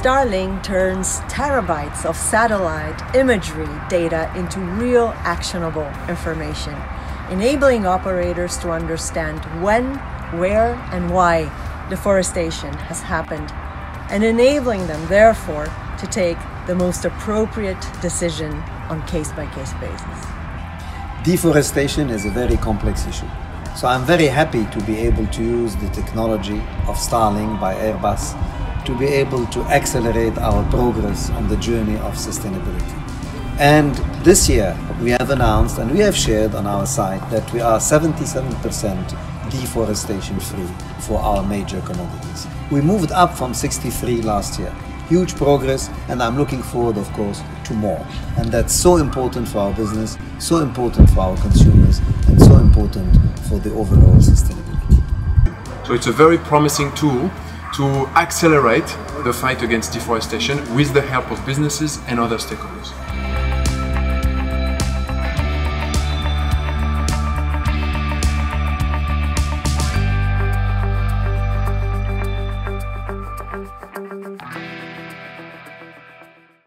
Starling turns terabytes of satellite imagery data into real actionable information, enabling operators to understand when, where, and why deforestation has happened, and enabling them, therefore, to take the most appropriate decision on case by case basis. Deforestation is a very complex issue. So I'm very happy to be able to use the technology of Starling by Airbus to be able to accelerate our progress on the journey of sustainability. And this year we have announced and we have shared on our site that we are 77% deforestation free for our major commodities. We moved up from 63 last year. Huge progress and I'm looking forward of course to more. And that's so important for our business, so important for our consumers and so important for the overall sustainability. So it's a very promising tool to accelerate the fight against deforestation with the help of businesses and other stakeholders.